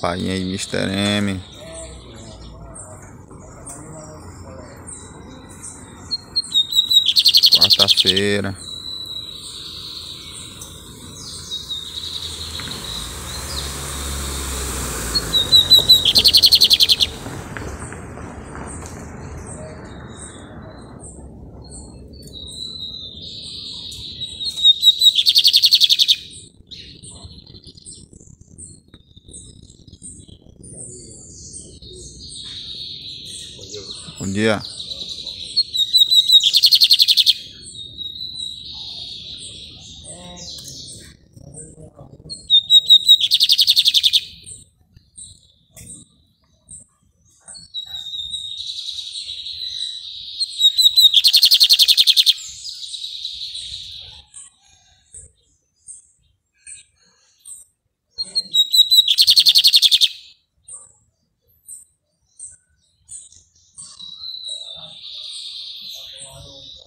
Pai aí, Mr. M. Quarta-feira. 文杰 Wow.